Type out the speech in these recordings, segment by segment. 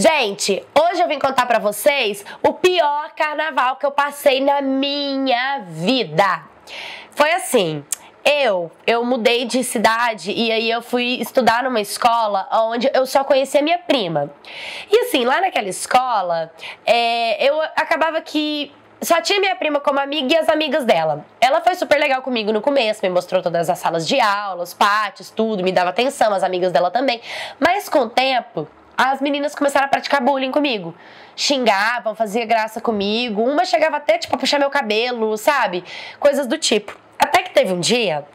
Gente, hoje eu vim contar para vocês o pior carnaval que eu passei na minha vida. Foi assim, eu, eu mudei de cidade e aí eu fui estudar numa escola onde eu só conhecia minha prima. E assim, lá naquela escola, é, eu acabava que só tinha minha prima como amiga e as amigas dela. Ela foi super legal comigo no começo, me mostrou todas as salas de aula, os pátios, tudo, me dava atenção, as amigas dela também. Mas com o tempo, as meninas começaram a praticar bullying comigo. Xingavam, fazia graça comigo. Uma chegava até, tipo, a puxar meu cabelo, sabe? Coisas do tipo. Até que teve um dia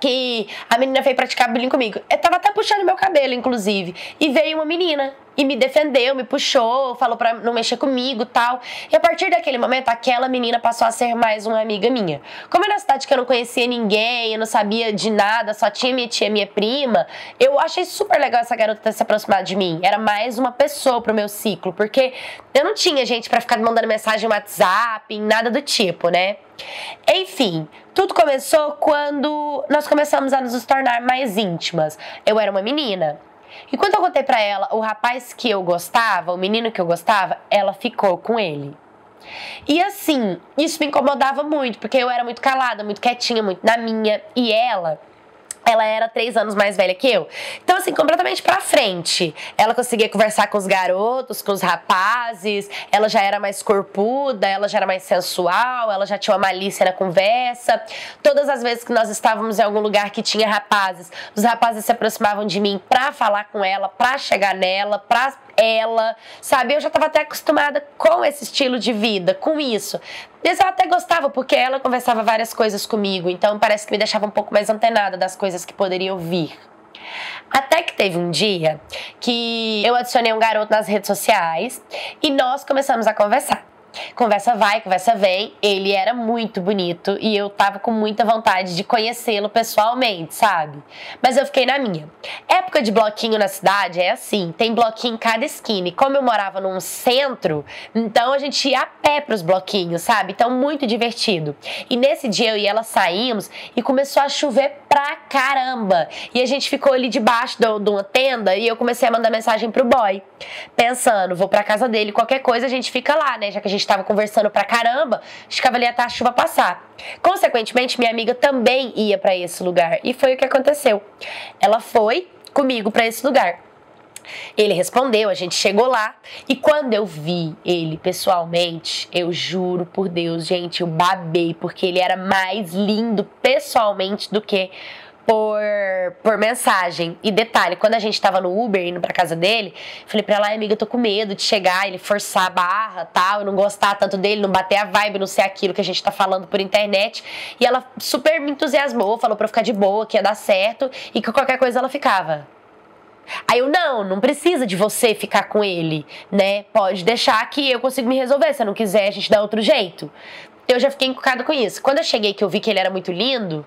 que a menina veio praticar bullying comigo. Eu tava até puxando meu cabelo, inclusive. E veio uma menina e me defendeu, me puxou, falou pra não mexer comigo tal. E a partir daquele momento, aquela menina passou a ser mais uma amiga minha. Como era uma cidade que eu não conhecia ninguém, eu não sabia de nada, só tinha minha tia, minha prima, eu achei super legal essa garota ter se aproximado de mim. Era mais uma pessoa pro meu ciclo, porque eu não tinha gente para ficar mandando mensagem no WhatsApp, nada do tipo, né? Enfim, tudo começou quando nós começamos a nos tornar mais íntimas. Eu era uma menina. E quando eu contei para ela o rapaz que eu gostava, o menino que eu gostava, ela ficou com ele. E assim, isso me incomodava muito, porque eu era muito calada, muito quietinha, muito na minha. E ela ela era três anos mais velha que eu. Então, assim, completamente pra frente. Ela conseguia conversar com os garotos, com os rapazes, ela já era mais corpuda, ela já era mais sensual, ela já tinha uma malícia na conversa. Todas as vezes que nós estávamos em algum lugar que tinha rapazes, os rapazes se aproximavam de mim pra falar com ela, pra chegar nela, pra ela, sabe? Eu já estava até acostumada com esse estilo de vida, com isso. Mas eu até gostava, porque ela conversava várias coisas comigo, então parece que me deixava um pouco mais antenada das coisas que poderiam vir. Até que teve um dia que eu adicionei um garoto nas redes sociais e nós começamos a conversar. Conversa vai, conversa vem. Ele era muito bonito e eu tava com muita vontade de conhecê-lo pessoalmente, sabe? Mas eu fiquei na minha. Época de bloquinho na cidade é assim: tem bloquinho em cada esquina. E como eu morava num centro, então a gente ia a pé pros bloquinhos, sabe? Então, muito divertido. E nesse dia eu e ela saímos e começou a chover pra caramba. E a gente ficou ali debaixo de uma tenda e eu comecei a mandar mensagem pro boy, pensando: vou pra casa dele, qualquer coisa a gente fica lá, né? Já que a gente gente estava conversando pra caramba, ficava ali até a chuva passar. Consequentemente, minha amiga também ia para esse lugar e foi o que aconteceu. Ela foi comigo para esse lugar. Ele respondeu, a gente chegou lá e quando eu vi ele pessoalmente, eu juro por Deus, gente, eu babei porque ele era mais lindo pessoalmente do que por, por mensagem. E detalhe, quando a gente tava no Uber indo pra casa dele, falei pra ela, amiga, eu tô com medo de chegar, ele forçar a barra, tal, eu não gostar tanto dele, não bater a vibe, não ser aquilo que a gente tá falando por internet. E ela super me entusiasmou, falou pra eu ficar de boa, que ia dar certo e que qualquer coisa ela ficava. Aí eu, não, não precisa de você ficar com ele, né? Pode deixar que eu consigo me resolver. Se eu não quiser, a gente dá outro jeito. Eu já fiquei encucado com isso. Quando eu cheguei que eu vi que ele era muito lindo,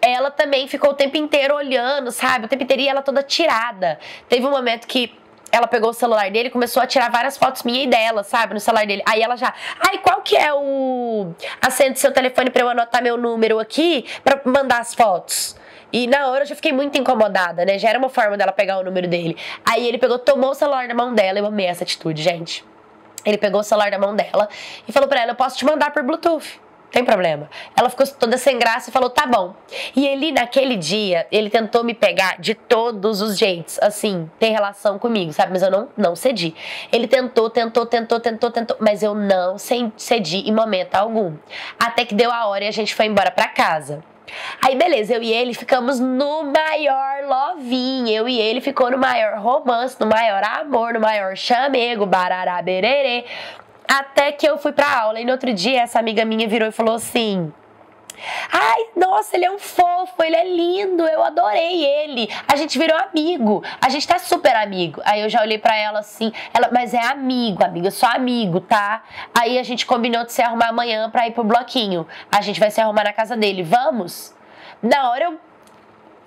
ela também ficou o tempo inteiro olhando, sabe? O tempo inteiro e ela toda tirada. Teve um momento que ela pegou o celular dele e começou a tirar várias fotos minha e dela, sabe, no celular dele. Aí ela já, ai, qual que é o acende seu telefone para eu anotar meu número aqui para mandar as fotos? E na hora eu já fiquei muito incomodada, né? Já era uma forma dela pegar o número dele. Aí ele pegou, tomou o celular na mão dela. Eu amei essa atitude, gente. Ele pegou o celular da mão dela e falou para ela: Eu posso te mandar por Bluetooth tem problema. Ela ficou toda sem graça e falou: tá bom. E ele, naquele dia, ele tentou me pegar de todos os jeitos, assim, ter relação comigo, sabe? Mas eu não, não cedi. Ele tentou, tentou, tentou, tentou, tentou, mas eu não cedi em momento algum. Até que deu a hora e a gente foi embora para casa. Aí, beleza, eu e ele ficamos no maior lovinho. Eu e ele ficou no maior romance, no maior amor, no maior chamego, barará, bererê. Até que eu fui pra aula e no outro dia essa amiga minha virou e falou assim: Ai, nossa, ele é um fofo, ele é lindo, eu adorei ele. A gente virou amigo, a gente tá super amigo. Aí eu já olhei para ela assim, ela, mas é amigo, amiga, só amigo, tá? Aí a gente combinou de se arrumar amanhã pra ir pro bloquinho. A gente vai se arrumar na casa dele, vamos? Na hora eu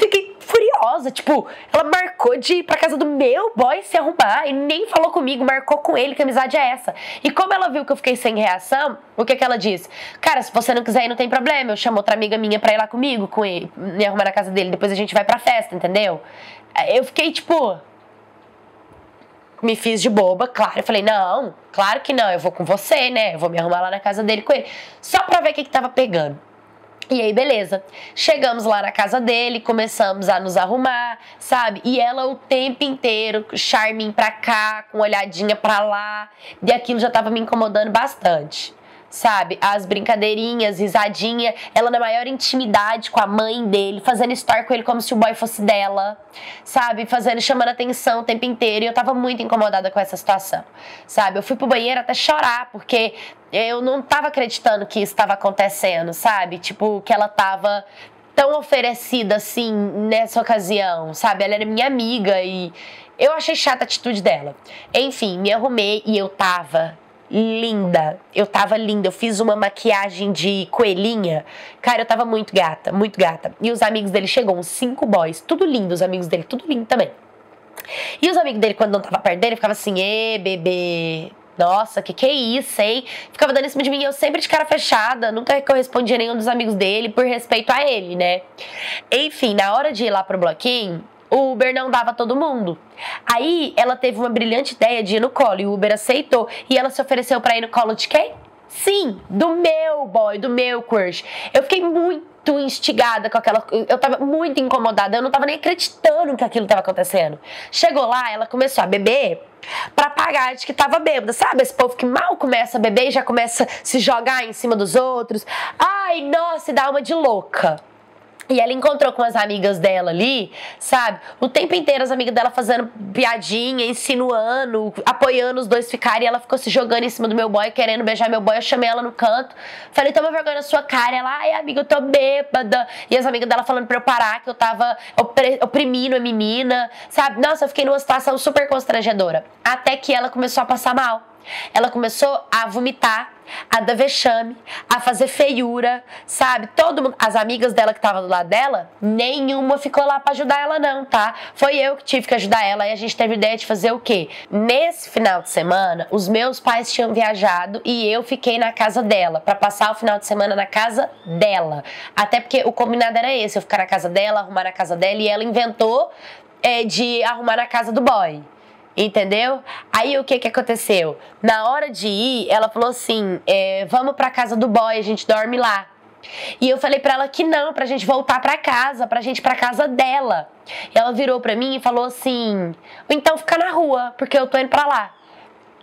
fiquei furiosa. Tipo, ela marcou de ir pra casa do meu boy se arrumar e nem falou comigo, marcou com ele que amizade é essa. E como ela viu que eu fiquei sem reação, o que que ela disse? Cara, se você não quiser ir, não tem problema. Eu chamo outra amiga minha pra ir lá comigo, com ele, me arrumar na casa dele. Depois a gente vai pra festa, entendeu? Eu fiquei tipo. me fiz de boba, claro. Eu falei, não, claro que não, eu vou com você, né? Eu vou me arrumar lá na casa dele com ele. Só pra ver o que, que tava pegando. E aí, beleza. Chegamos lá na casa dele, começamos a nos arrumar, sabe? E ela o tempo inteiro, charminho pra cá, com olhadinha pra lá. E aquilo já tava me incomodando bastante sabe? As brincadeirinhas, risadinha, ela na maior intimidade com a mãe dele, fazendo story com ele como se o boy fosse dela, sabe? Fazendo, chamando atenção o tempo inteiro. E eu tava muito incomodada com essa situação, sabe? Eu fui pro banheiro até chorar, porque eu não tava acreditando que isso estava acontecendo, sabe? Tipo, que ela tava tão oferecida assim nessa ocasião, sabe? Ela era minha amiga e eu achei chata a atitude dela. Enfim, me arrumei e eu tava linda. Eu tava linda. Eu fiz uma maquiagem de coelhinha. Cara, eu tava muito gata, muito gata. E os amigos dele chegou, uns cinco boys. Tudo lindo, os amigos dele, tudo lindo também. E os amigos dele, quando não tava perto dele, ficava assim, ê, bebê. Nossa, que que é isso, hein? Ficava dando em cima de mim, eu sempre de cara fechada, nunca correspondia nenhum dos amigos dele, por respeito a ele, né? Enfim, na hora de ir lá pro bloquinho, o Uber não dava todo mundo. Aí ela teve uma brilhante ideia de ir no colo e o Uber aceitou. E ela se ofereceu para ir no colo de quem? Sim, do meu boy, do meu crush. Eu fiquei muito instigada com aquela. Eu tava muito incomodada, eu não tava nem acreditando que aquilo tava acontecendo. Chegou lá, ela começou a beber para pagar de que tava bêbada. Sabe esse povo que mal começa a beber e já começa a se jogar em cima dos outros? Ai, nossa, e dá uma de louca. E ela encontrou com as amigas dela ali, sabe? O tempo inteiro as amigas dela fazendo piadinha, insinuando, apoiando os dois ficarem. E ela ficou se jogando em cima do meu boy, querendo beijar meu boy. Eu chamei ela no canto. Falei, toma vergonha na sua cara. Ela, ai, amiga, eu tô bêbada. E as amigas dela falando pra eu parar, que eu tava oprimindo a menina, sabe? Nossa, eu fiquei numa situação super constrangedora. Até que ela começou a passar mal. Ela começou a vomitar, a dar vexame, a fazer feiura, sabe? Todo mundo, as amigas dela que estavam do lado dela, nenhuma ficou lá para ajudar ela não, tá? Foi eu que tive que ajudar ela e a gente teve ideia de fazer o quê? Nesse final de semana, os meus pais tinham viajado e eu fiquei na casa dela para passar o final de semana na casa dela. Até porque o combinado era esse, eu ficar na casa dela, arrumar na casa dela e ela inventou é, de arrumar na casa do boy. Entendeu? Aí o que que aconteceu? Na hora de ir, ela falou assim: é, vamos pra casa do boy, a gente dorme lá. E eu falei para ela que não, pra gente voltar pra casa, pra gente ir pra casa dela. E ela virou pra mim e falou assim: então fica na rua, porque eu tô indo pra lá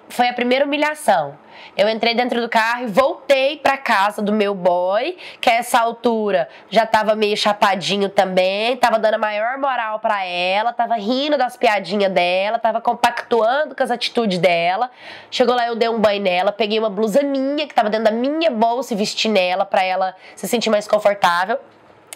foi a primeira humilhação. Eu entrei dentro do carro e voltei para casa do meu boy, que a essa altura já tava meio chapadinho também, tava dando a maior moral para ela, tava rindo das piadinhas dela, tava compactuando com as atitudes dela. Chegou lá, eu dei um banho nela, peguei uma blusa minha que tava dentro da minha bolsa e vesti nela para ela se sentir mais confortável.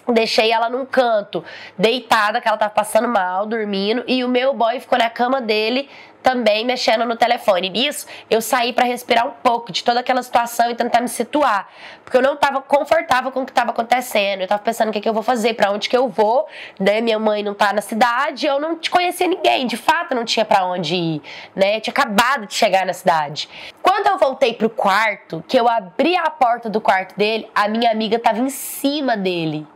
Deixei ela num canto, deitada, que ela tava passando mal, dormindo, e o meu boy ficou na cama dele, também mexendo no telefone. Nisso, eu saí para respirar um pouco de toda aquela situação e tentar me situar, porque eu não estava confortável com o que estava acontecendo. Eu estava pensando o que, que eu vou fazer, para onde que eu vou, né? Minha mãe não tá na cidade, eu não conhecia ninguém, de fato não tinha para onde ir, né? Eu tinha acabado de chegar na cidade. Quando eu voltei pro quarto, que eu abri a porta do quarto dele, a minha amiga estava em cima dele.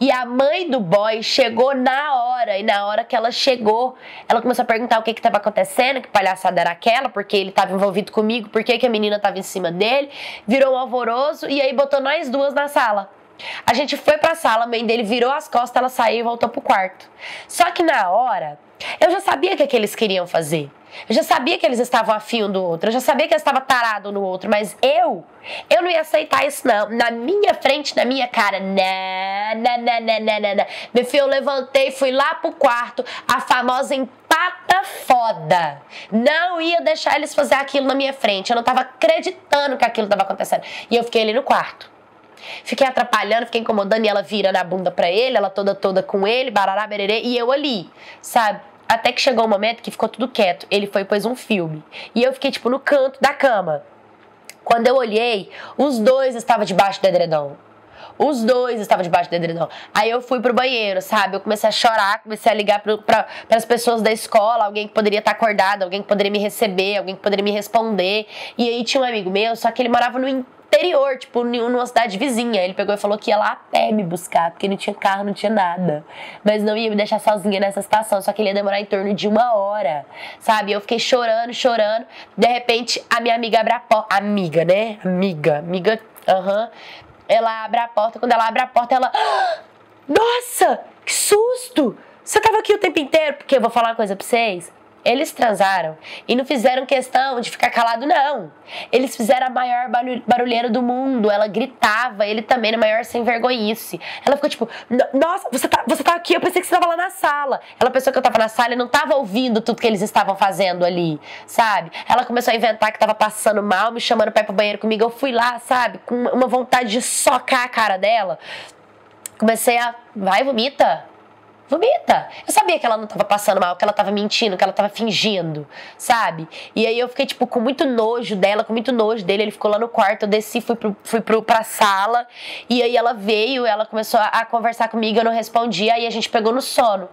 E a mãe do boy chegou na hora, e na hora que ela chegou, ela começou a perguntar o que estava acontecendo, que palhaçada era aquela, porque ele estava envolvido comigo, por que a menina estava em cima dele, virou um alvoroço e aí botou nós duas na sala. A gente foi pra sala, a mãe dele virou as costas, ela saiu e voltou pro quarto. Só que na hora, eu já sabia o que, é que eles queriam fazer. Eu já sabia que eles estavam afim do outro, eu já sabia que eles estavam tarados no outro, mas eu, eu não ia aceitar isso não. Na minha frente, na minha cara, não, não, não, não, não, não, não. Meu filho, eu levantei, fui lá pro quarto, a famosa empata foda. Não ia deixar eles fazer aquilo na minha frente, eu não tava acreditando que aquilo tava acontecendo. E eu fiquei ali no quarto. Fiquei atrapalhando, fiquei incomodando e ela virando a bunda pra ele, ela toda toda com ele, barará, bererê, e eu ali, sabe? Até que chegou um momento que ficou tudo quieto. Ele foi e pôs um filme. E eu fiquei, tipo, no canto da cama. Quando eu olhei, os dois estavam debaixo do edredom. Os dois estavam debaixo do edredom. Aí eu fui pro banheiro, sabe? Eu comecei a chorar, comecei a ligar para as pessoas da escola, alguém que poderia estar acordado, alguém que poderia me receber, alguém que poderia me responder. E aí tinha um amigo meu, só que ele morava no interior, tipo, numa cidade vizinha. Ele pegou e falou que ia lá a pé me buscar, porque não tinha carro, não tinha nada. Mas não ia me deixar sozinha nessa estação, só que ele ia demorar em torno de uma hora, sabe? Eu fiquei chorando, chorando. De repente, a minha amiga abre a porta. Amiga, né? Amiga, amiga, aham. Uhum. Ela abre a porta, quando ela abre a porta, ela. Ah, nossa, que susto! Você tava aqui o tempo inteiro, porque eu vou falar uma coisa pra vocês. Eles transaram e não fizeram questão de ficar calado, não. Eles fizeram a maior barulheira do mundo. Ela gritava, ele também, na maior sem vergonhice. Ela ficou tipo, nossa, você tá, você tá aqui, eu pensei que você tava lá na sala. Ela pensou que eu tava na sala e não tava ouvindo tudo que eles estavam fazendo ali, sabe? Ela começou a inventar que tava passando mal, me chamando pra ir pro banheiro comigo. Eu fui lá, sabe, com uma vontade de socar a cara dela. Comecei a, vai, vomita, vomita. Eu sabia que ela não tava passando mal, que ela tava mentindo, que ela tava fingindo, sabe? E aí eu fiquei, tipo, com muito nojo dela, com muito nojo dele. Ele ficou lá no quarto, eu desci, fui, pro, fui pro, pra sala. E aí ela veio, ela começou a, a conversar comigo, eu não respondi, aí a gente pegou no sono.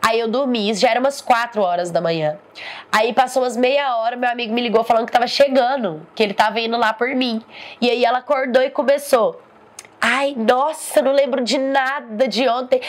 Aí eu dormi, já era umas 4 horas da manhã. Aí passou umas meia hora, meu amigo me ligou falando que tava chegando, que ele tava indo lá por mim. E aí ela acordou e começou. Ai, nossa, não lembro de nada de ontem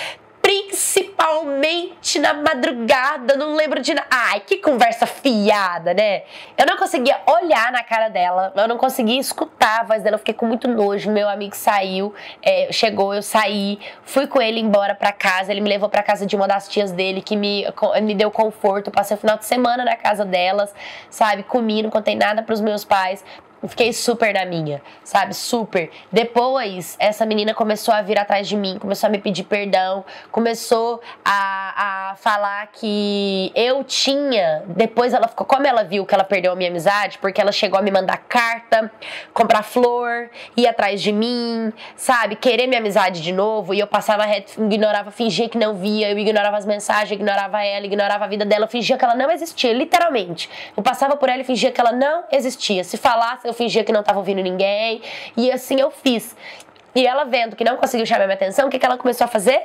principalmente na madrugada, não lembro de nada. Ai, que conversa fiada, né? Eu não conseguia olhar na cara dela, eu não conseguia escutar a voz dela, eu fiquei com muito nojo. Meu amigo saiu, é, chegou, eu saí, fui com ele embora pra casa, ele me levou pra casa de uma das tias dele que me, me deu conforto. Passei o final de semana na casa delas, sabe? Comi, não contei nada pros meus pais, fiquei super na minha, sabe? Super. Depois, essa menina começou a vir atrás de mim, começou a me pedir perdão, começou a, a falar que eu tinha. Depois ela ficou, como ela viu que ela perdeu a minha amizade, porque ela chegou a me mandar carta, comprar flor, ir atrás de mim, sabe? Querer minha amizade de novo. E eu passava reto, ignorava, fingia que não via, eu ignorava as mensagens, ignorava ela, ignorava a vida dela, fingia que ela não existia, literalmente. Eu passava por ela e fingia que ela não existia. Se falasse, eu fingia que não estava ouvindo ninguém. E assim eu fiz. E ela vendo que não conseguiu chamar minha atenção, o que, que ela começou a fazer?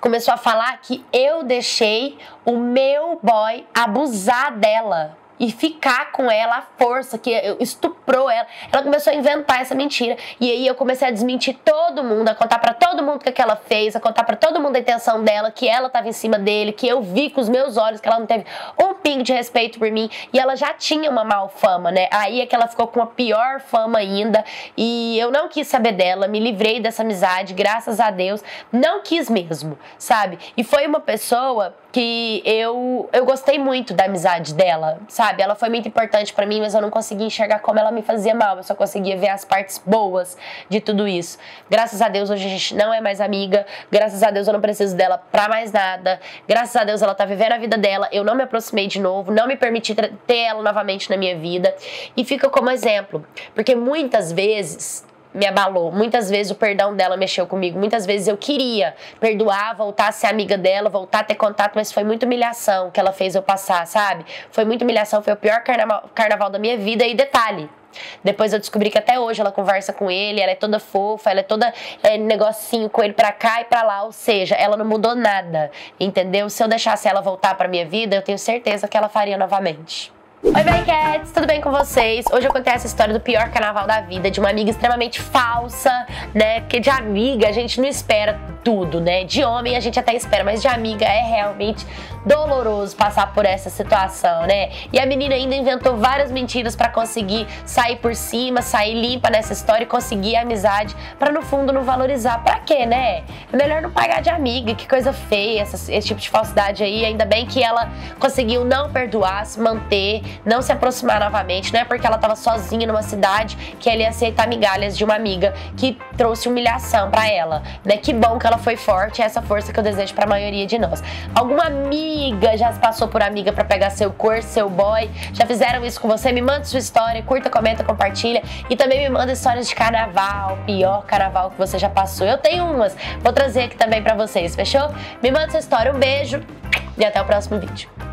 Começou a falar que eu deixei o meu boy abusar dela e ficar com ela à força, que estuprou ela. Ela começou a inventar essa mentira. E aí eu comecei a desmentir todo mundo, a contar para todo mundo o que, ela fez, a contar para todo mundo a intenção dela, que ela tava em cima dele, que eu vi com os meus olhos que ela não teve um pingo de respeito por mim. E ela já tinha uma mal fama, né? Aí é que ela ficou com uma pior fama ainda. E eu não quis saber dela, me livrei dessa amizade, graças a Deus. Não quis mesmo, sabe? E foi uma pessoa que eu, eu gostei muito da amizade dela, sabe? Ela foi muito importante para mim, mas eu não conseguia enxergar como ela me fazia mal, eu só conseguia ver as partes boas de tudo isso. Graças a Deus hoje a gente não é mais amiga, graças a Deus eu não preciso dela pra mais nada, graças a Deus ela tá vivendo a vida dela, eu não me aproximei de novo, não me permiti ter ela novamente na minha vida. E fica como exemplo, porque muitas vezes me abalou. Muitas vezes o perdão dela mexeu comigo. Muitas vezes eu queria perdoar, voltar a ser amiga dela, voltar a ter contato, mas foi muita humilhação que ela fez eu passar, sabe? Foi muita humilhação, foi o pior carnaval, carnaval da minha vida. E detalhe, depois eu descobri que até hoje ela conversa com ele, ela é toda fofa, ela é toda é, negocinho com ele pra cá e pra lá, ou seja, ela não mudou nada, entendeu? Se eu deixasse ela voltar pra minha vida, eu tenho certeza que ela faria novamente. Oi, Cats, tudo bem com vocês? Hoje eu contei essa história do pior carnaval da vida, de uma amiga extremamente falsa, né? Porque de amiga a gente não espera tudo, né? De homem a gente até espera, mas de amiga é realmente doloroso passar por essa situação, né? E a menina ainda inventou várias mentiras para conseguir sair por cima, sair limpa nessa história e conseguir a amizade para no fundo não valorizar. Pra quê, né? É melhor não pagar de amiga, que coisa feia essa, esse tipo de falsidade aí. Ainda bem que ela conseguiu não perdoar, se manter, não se aproximar novamente. Não é porque ela tava sozinha numa cidade que ela ia aceitar migalhas de uma amiga que trouxe humilhação para ela, né? Que bom que ela foi forte, é essa força que eu desejo para a maioria de nós. Alguma amiga já passou por amiga para pegar seu cor, seu boy? Já fizeram isso com você? Me manda sua história, curta, comenta, compartilha e também me manda histórias de carnaval, pior carnaval que você já passou. Eu tenho umas, vou trazer aqui também para vocês, fechou? Me manda sua história, um beijo e até o próximo vídeo.